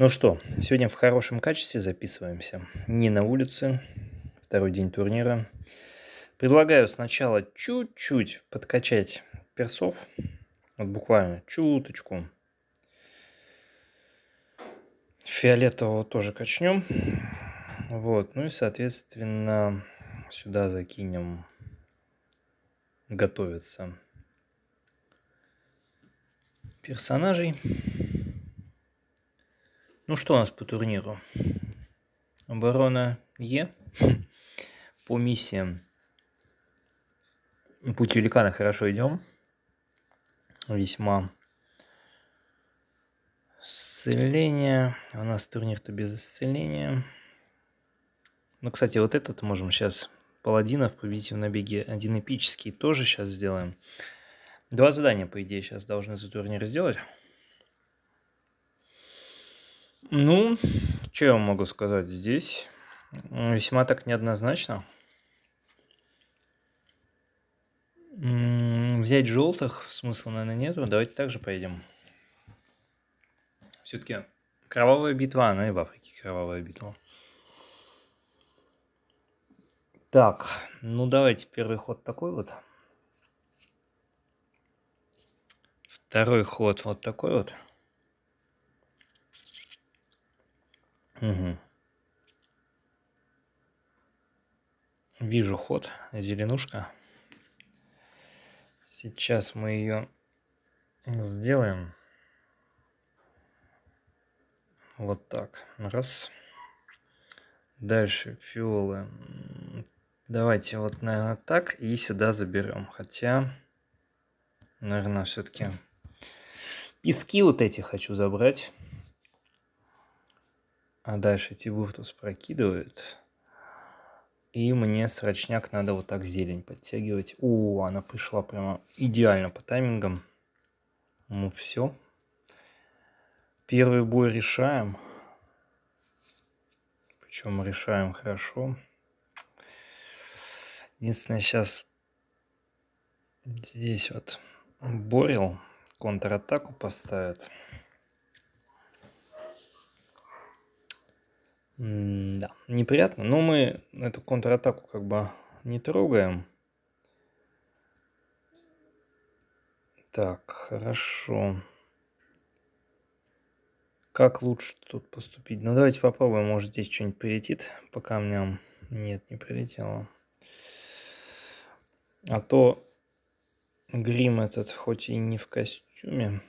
Ну что, сегодня в хорошем качестве записываемся. Не на улице, второй день турнира. Предлагаю сначала чуть-чуть подкачать персов. Вот буквально чуточку. Фиолетового тоже качнем. Вот, ну и, соответственно, сюда закинем готовиться персонажей. Ну что у нас по турниру? Оборона Е. По миссиям. Путь великана хорошо идем. Весьма. Исцеление. У нас турнир-то без исцеления. Ну, кстати, вот этот можем сейчас паладинов победить в набеге. Один эпический тоже сейчас сделаем. Два задания, по идее, сейчас должны за турнир сделать. Ну, что я могу сказать здесь? Весьма так неоднозначно. Взять желтых смысла, наверное, нету. Давайте также поедем. Все-таки кровавая битва, она и в Африке кровавая битва. Так, ну давайте первый ход такой вот. Второй ход вот такой вот. Угу. Вижу ход, зеленушка. Сейчас мы ее сделаем. Вот так. Раз. Дальше фиолы. Давайте вот, наверное, так и сюда заберем. Хотя, наверное, все-таки пески вот эти хочу забрать. А дальше Тибуртус прокидывает. И мне срочняк надо вот так зелень подтягивать. О, она пришла прямо идеально по таймингам. Ну все. Первый бой решаем. Причем решаем хорошо. Единственное, сейчас здесь вот Борил контратаку поставит. Да, неприятно. Но мы эту контратаку как бы не трогаем. Так, хорошо. Как лучше тут поступить? Ну, давайте попробуем. Может, здесь что-нибудь прилетит по камням. Нет, не прилетело. А то грим этот, хоть и не в костюме.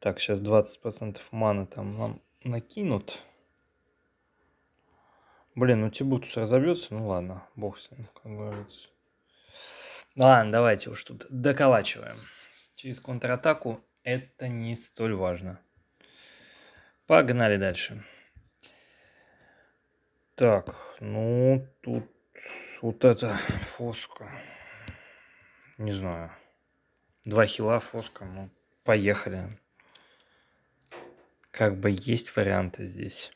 Так, сейчас 20% маны там нам накинут. Блин, ну Тибутус разобьется, ну ладно, бог с ним, как говорится. Ладно, давайте уж тут доколачиваем. Через контратаку это не столь важно. Погнали дальше. Так, ну тут вот это фоска. Не знаю. Два хила фоска, ну поехали. Как бы есть варианты здесь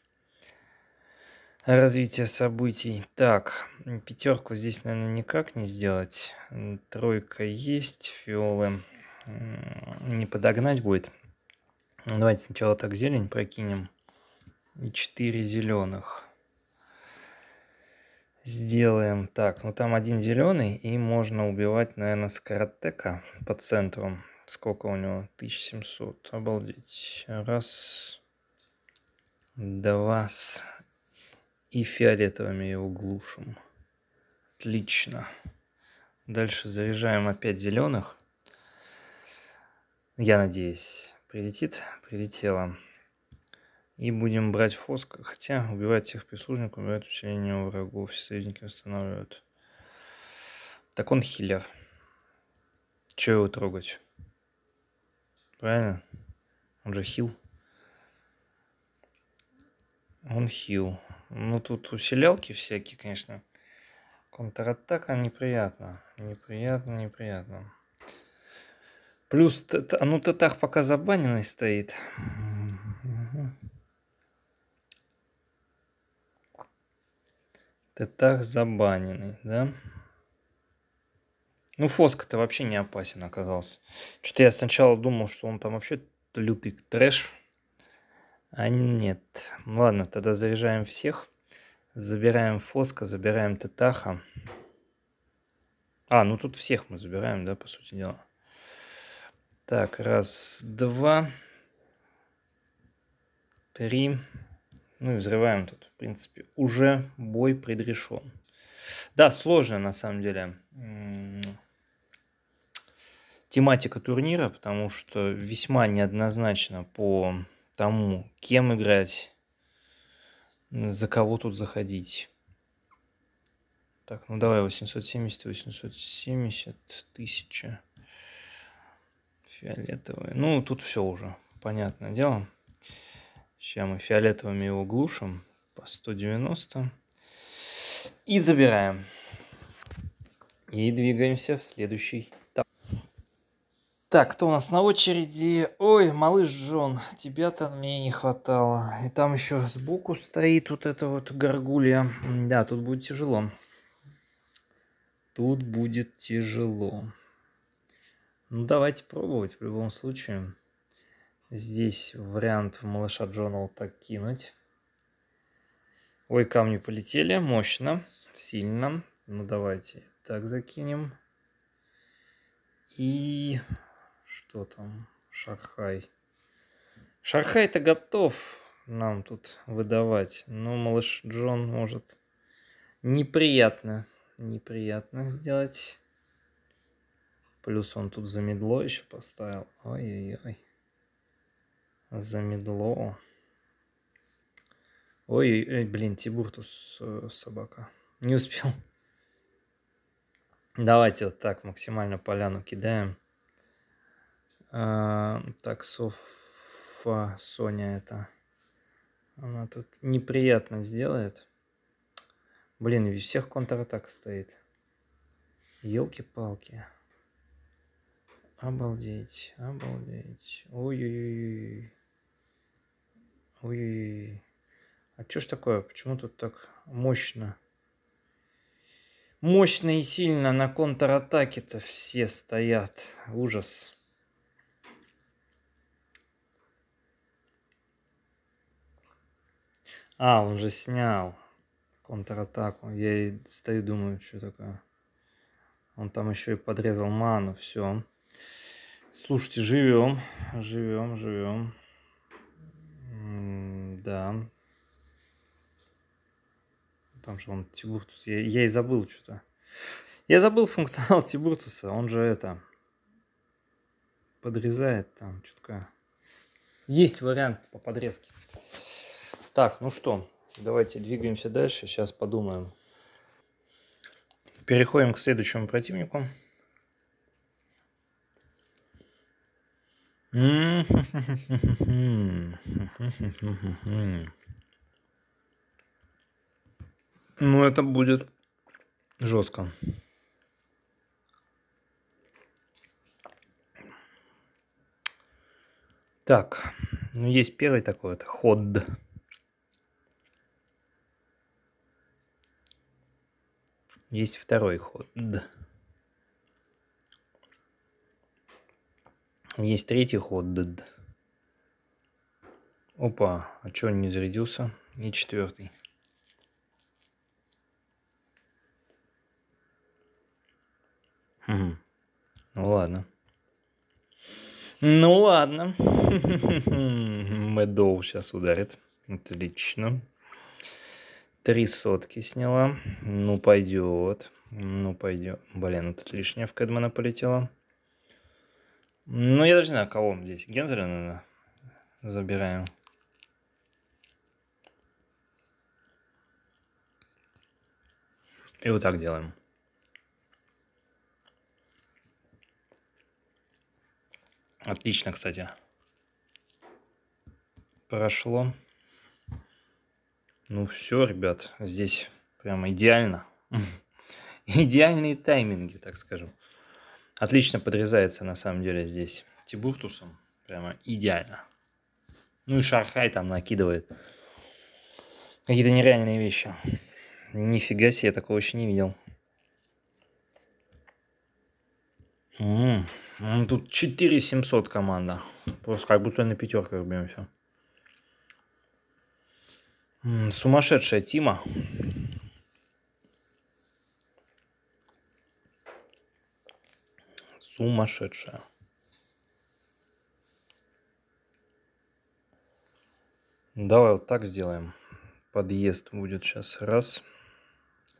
развитие событий. Так, пятерку здесь, наверное, никак не сделать. Тройка есть, фиолы не подогнать будет. Давайте сначала так зелень прокинем. И 4 зеленых. Сделаем так. Ну там один зеленый. И можно убивать, наверное, скоротека по центру. Сколько у него? 1700. Обалдеть. Раз. Два и фиолетовыми его глушим. Отлично. Дальше заряжаем опять зеленых. Я надеюсь, прилетит. Прилетело. И будем брать фоск. Хотя убивать всех прислужников, убивать усиление врагов. Все союзники восстанавливают. Так он хиллер. Че его трогать? Правильно? Он же хил. Он хил. Ну, тут усилялки всякие, конечно. Контратака неприятно. Неприятно, неприятно. Плюс, ну, Татах пока забаненный стоит. Татах забаненный, да? Ну, Фоск-то вообще не опасен оказался. Что-то я сначала думал, что он там вообще лютый трэш. А нет. Ладно, тогда заряжаем всех. Забираем Фоска, забираем Тетаха. А, ну тут всех мы забираем, да, по сути дела. Так, раз, два, три. Ну и взрываем тут, в принципе, уже бой предрешен. Да, сложно на самом деле тематика турнира, потому что весьма неоднозначно по тому, кем играть, за кого тут заходить. Так, ну давай 870, 870, тысяча. Фиолетовые. Ну, тут все уже, понятное дело. Сейчас мы фиолетовыми его глушим по 190. И забираем. И двигаемся в следующий. Так, кто у нас на очереди? Ой, малыш Джон, тебя-то мне не хватало. И там еще сбоку стоит вот эта вот горгулья. Да, тут будет тяжело. Тут будет тяжело. Ну, давайте пробовать в любом случае. Здесь вариант малыша Джона вот так кинуть. Ой, камни полетели. Мощно. Сильно. Ну, давайте так закинем. И что там? Шархай. Шархай-то готов нам тут выдавать. Но малыш Джон может неприятно неприятно сделать. Плюс он тут замедло еще поставил. Ой-ой-ой. Замедло. Ой, ой, блин, Тибуртус э, собака. Не успел. Давайте вот так максимально поляну кидаем. А, так, Софа, Соня это. Она тут неприятно сделает. Блин, у всех контратак стоит. Елки-палки. Обалдеть, обалдеть. Ой-ой-ой. Ой-ой-ой. А что ж такое? Почему тут так мощно? Мощно и сильно на контратаке-то все стоят. Ужас. А, он же снял контратаку. Я и стою, думаю, что такое. Он там еще и подрезал ману, все. Слушайте, живем, живем, живем. да. Там же он Тибуртус. Я, я и забыл что-то. Я забыл функционал Тибуртуса. Он же это подрезает там что-то. Есть вариант по подрезке. Так, ну что, Давайте двигаемся дальше. Сейчас подумаем. Переходим к следующему противнику. Ну, это будет жестко. Так, ну есть первый такой вот ход. Есть второй ход. Есть третий ход. Опа, а что он не зарядился? И четвертый. Хм. Ну ладно. Ну ладно. Мэдоу сейчас ударит. Отлично. Три сотки сняла. Ну, пойдет. Ну, пойдет. Блин, тут лишняя в Кэдмана полетела. Ну, я даже не знаю, кого здесь. Гензеля, наверное, забираем. И вот так делаем. Отлично, кстати. Прошло. Ну все, ребят, здесь прямо идеально. Идеальные тайминги, так скажем. Отлично подрезается на самом деле здесь Тибуртусом. Прямо идеально. Ну и Шархай там накидывает какие-то нереальные вещи. Нифига себе, я такого еще не видел. М -м -м, тут 4700 команда. Просто как будто на пятерках бьемся. Сумасшедшая Тима. Сумасшедшая. Давай вот так сделаем. Подъезд будет сейчас. Раз.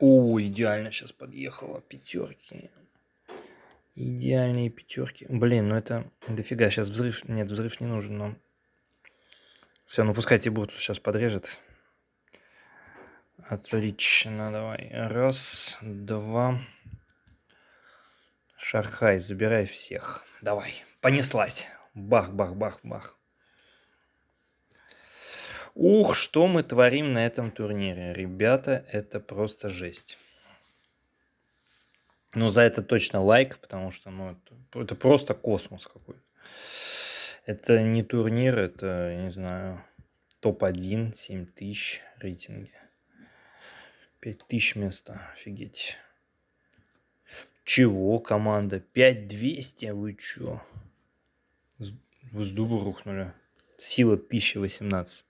О, идеально сейчас подъехала. Пятерки. Идеальные пятерки. Блин, ну это дофига. Сейчас взрыв. Нет, взрыв не нужен, но... Все, ну пускай Тибурт сейчас подрежет. Отлично, давай. Раз, два. Шархай, забирай всех. Давай, понеслась. Бах, бах, бах, бах. Ух, что мы творим на этом турнире. Ребята, это просто жесть. Ну, за это точно лайк, потому что, ну, это, это просто космос какой-то. Это не турнир, это, я не знаю, топ-1, 7 тысяч рейтинги. 5 тысяч места, офигеть. Чего, команда? 5200? Вы чё? Вы с дуба рухнули. Сила 1018.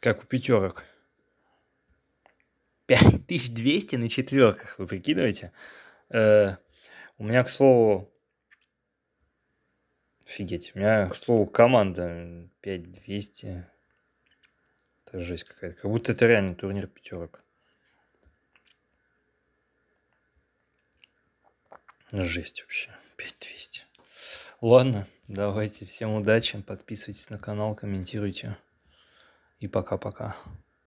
Как у пятерок. 5200 на четверках, вы прикидываете? Э, у меня, к слову, офигеть, у меня, к слову, команда 5200. Это жесть какая-то. Как будто это реально турнир пятерок. Жесть вообще. 5200. Ладно, давайте. Всем удачи. Подписывайтесь на канал, комментируйте. И пока-пока.